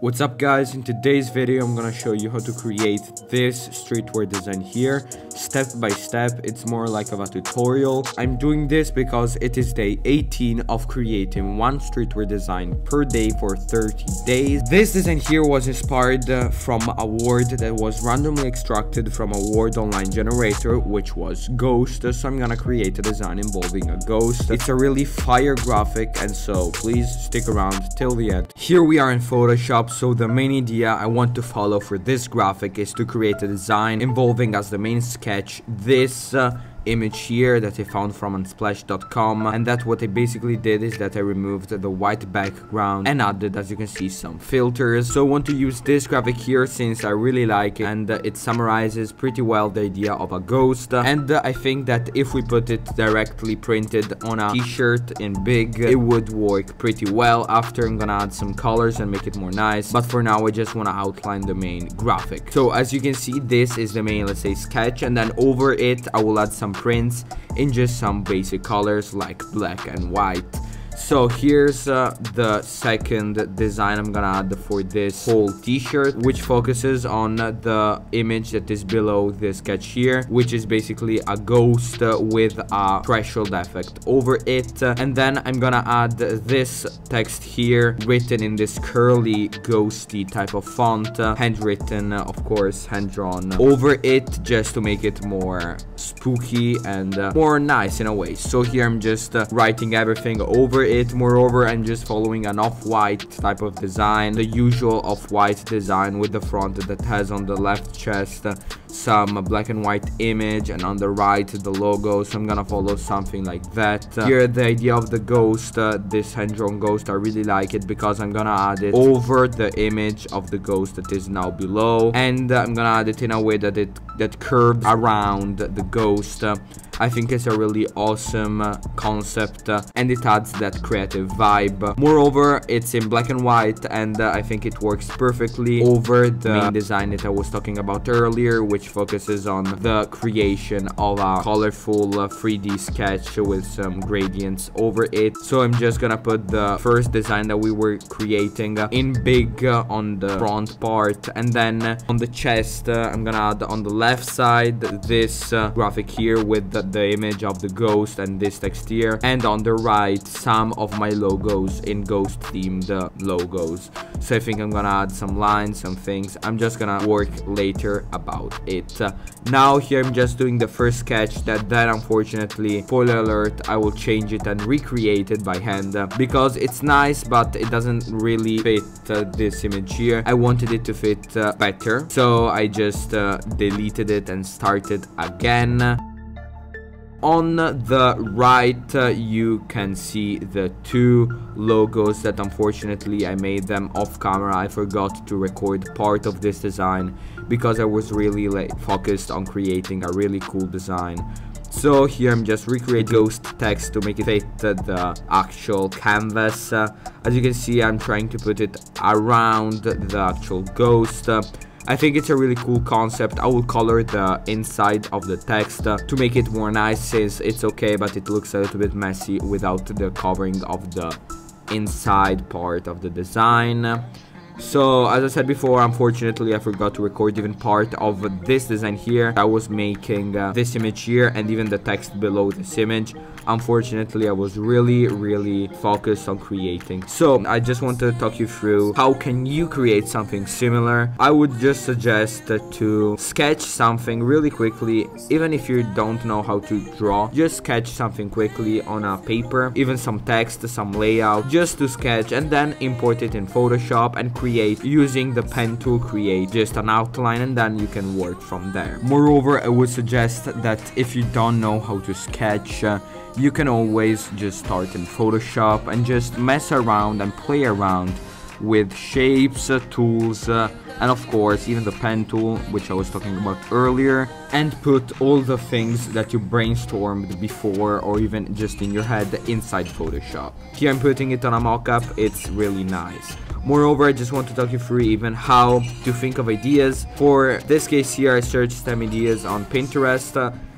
What's up guys, in today's video I'm gonna show you how to create this streetwear design here, step by step, it's more like of a tutorial. I'm doing this because it is day 18 of creating one streetwear design per day for 30 days. This design here was inspired uh, from a word that was randomly extracted from a word online generator which was ghost, so I'm gonna create a design involving a ghost. It's a really fire graphic and so please stick around till the end. Here we are in Photoshop so the main idea I want to follow for this graphic is to create a design involving as the main sketch this uh, image here that I found from unsplash.com and that what I basically did is that I removed the white background and added as you can see some filters. So I want to use this graphic here since I really like it and uh, it summarizes pretty well the idea of a ghost. And uh, I think that if we put it directly printed on a t-shirt in big it would work pretty well. After I'm gonna add some colors and make it more nice. But for now I just want to outline the main graphic. So as you can see this is the main let's say sketch. And then over it I will add some some prints in just some basic colors like black and white so here's uh, the second design I'm gonna add for this whole t-shirt which focuses on the image that is below the sketch here which is basically a ghost with a threshold effect over it. And then I'm gonna add this text here written in this curly ghosty type of font handwritten of course hand drawn over it just to make it more spooky and uh, more nice in a way. So here I'm just uh, writing everything over it moreover I'm just following an off-white type of design the usual off-white design with the front that has on the left chest some black and white image and on the right the logo. So I'm gonna follow something like that. Uh, here the idea of the ghost uh, this hand-drawn ghost I really like it because I'm gonna add it over the image of the ghost that is now below. And uh, I'm gonna add it in a way that it that curves around the ghost. I think it's a really awesome concept and it adds that creative vibe. Moreover, it's in black and white and I think it works perfectly over the main design that I was talking about earlier, which focuses on the creation of a colorful uh, 3D sketch with some gradients over it. So I'm just gonna put the first design that we were creating uh, in big uh, on the front part. And then on the chest I'm gonna add on the left side this graphic here with the the image of the ghost and this text here and on the right some of my logos in ghost themed logos. So I think I'm gonna add some lines some things. I'm just gonna work later about it uh, now here I'm just doing the first sketch that then unfortunately spoiler alert I will change it and recreate it by hand uh, because it's nice but it doesn't really fit uh, this image here. I wanted it to fit uh, better so I just uh, deleted it and started again. On the right uh, you can see the two logos that unfortunately I made them off camera. I forgot to record part of this design because I was really like, focused on creating a really cool design so here I'm just recreating ghost text to make it fit the actual canvas. Uh, as you can see I'm trying to put it around the actual ghost. Uh, I think it's a really cool concept. I will color the inside of the text uh, to make it more nice since it's okay but it looks a little bit messy without the covering of the inside part of the design. So as I said before, unfortunately I forgot to record even part of this design here. I was making uh, this image here and even the text below this image. Unfortunately, I was really, really focused on creating. So I just want to talk you through how can you create something similar. I would just suggest to sketch something really quickly, even if you don't know how to draw. Just sketch something quickly on a paper, even some text, some layout, just to sketch and then import it in Photoshop and create create using the pen tool create just an outline and then you can work from there. Moreover, I would suggest that if you don't know how to sketch, uh, you can always just start in Photoshop and just mess around and play around with shapes, uh, tools, uh, and of course even the pen tool which I was talking about earlier and put all the things that you brainstormed before or even just in your head inside Photoshop. Here I'm putting it on a mockup, it's really nice. Moreover, I just want to talk you through even how to think of ideas. For this case here, I searched some ideas on Pinterest.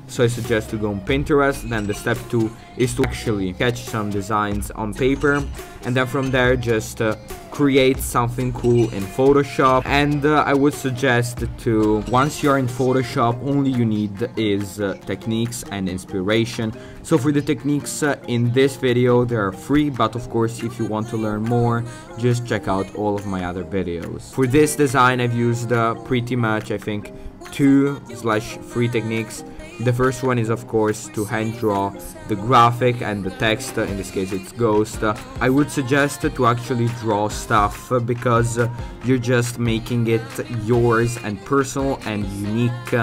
So I suggest to go on Pinterest. Then the step two is to actually catch some designs on paper. And then from there, just uh, create something cool in Photoshop and uh, I would suggest to once you're in Photoshop only you need is uh, techniques and inspiration so for the techniques uh, in this video they are free but of course if you want to learn more just check out all of my other videos for this design I've used uh, pretty much I think two slash three techniques the first one is of course to hand draw the graphic and the text, in this case it's Ghost. I would suggest to actually draw stuff because you're just making it yours and personal and unique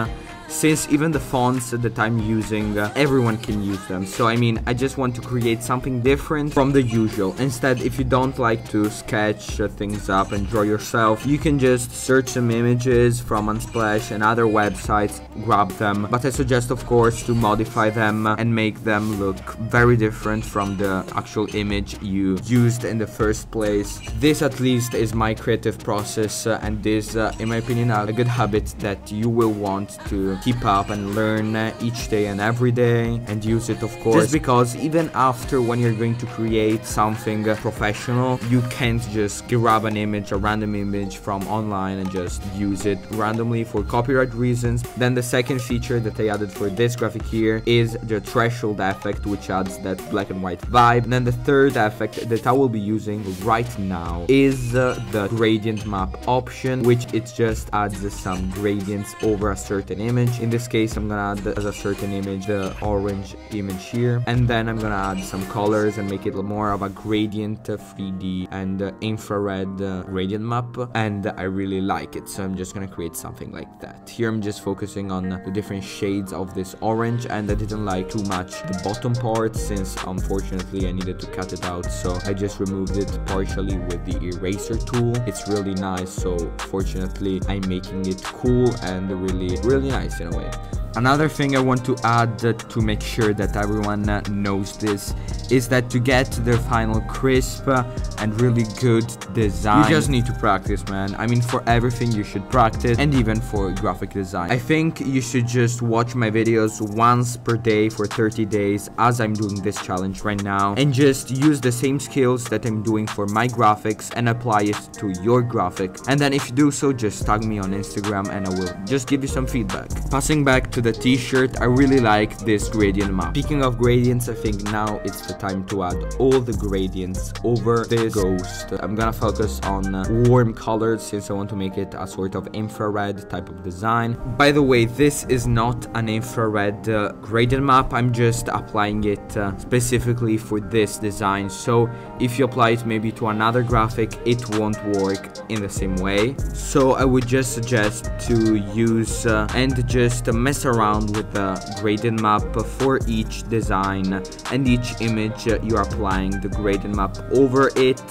since even the fonts that I'm using, uh, everyone can use them. So I mean, I just want to create something different from the usual. Instead, if you don't like to sketch uh, things up and draw yourself, you can just search some images from Unsplash and other websites, grab them. But I suggest, of course, to modify them and make them look very different from the actual image you used in the first place. This at least is my creative process uh, and this, uh, in my opinion, a good habit that you will want to keep up and learn each day and every day and use it of course. Just because even after when you're going to create something professional you can't just grab an image a random image from online and just use it randomly for copyright reasons. Then the second feature that I added for this graphic here is the threshold effect which adds that black and white vibe. And then the third effect that I will be using right now is uh, the gradient map option which it just adds some gradients over a certain image image. In this case, I'm gonna add as a certain image, the orange image here. And then I'm gonna add some colors and make it more of a gradient 3D uh, and infrared uh, gradient map. And I really like it, so I'm just gonna create something like that. Here I'm just focusing on the different shades of this orange and I didn't like too much the bottom part since unfortunately I needed to cut it out. So I just removed it partially with the eraser tool. It's really nice, so fortunately I'm making it cool and really, really nice in a way. Another thing I want to add to make sure that everyone knows this is that to get the final crisp and really good design, you just need to practice, man. I mean, for everything you should practice and even for graphic design. I think you should just watch my videos once per day for 30 days as I'm doing this challenge right now and just use the same skills that I'm doing for my graphics and apply it to your graphic. And then if you do so, just tag me on Instagram and I will just give you some feedback. Passing back to the t-shirt, I really like this gradient map. Speaking of gradients, I think now it's the time to add all the gradients over this ghost. I'm gonna focus on uh, warm colors since I want to make it a sort of infrared type of design. By the way, this is not an infrared uh, gradient map, I'm just applying it uh, specifically for this design. So if you apply it maybe to another graphic, it won't work in the same way. So I would just suggest to use uh, and just mess around with the gradient map for each design and each image uh, you are applying the gradient map over it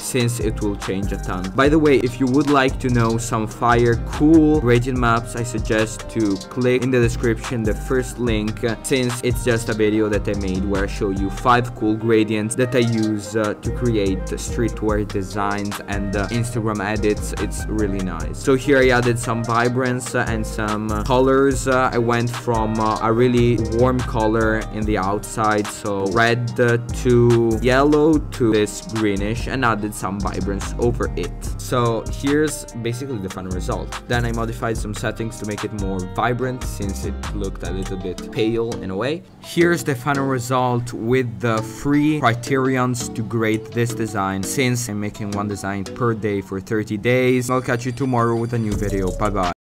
since it will change a ton. By the way, if you would like to know some fire cool gradient maps, I suggest to click in the description the first link since it's just a video that I made where I show you 5 cool gradients that I use uh, to create streetwear designs and uh, Instagram edits. It's really nice. So here I added some vibrance and some colors. Uh, I went from uh, a really warm color in the outside, so red uh, to yellow to this greenish and added some vibrance over it. So here's basically the final result. Then I modified some settings to make it more vibrant since it looked a little bit pale in a way. Here's the final result with the three criterions to grade this design since I'm making one design per day for 30 days. I'll catch you tomorrow with a new video. Bye bye.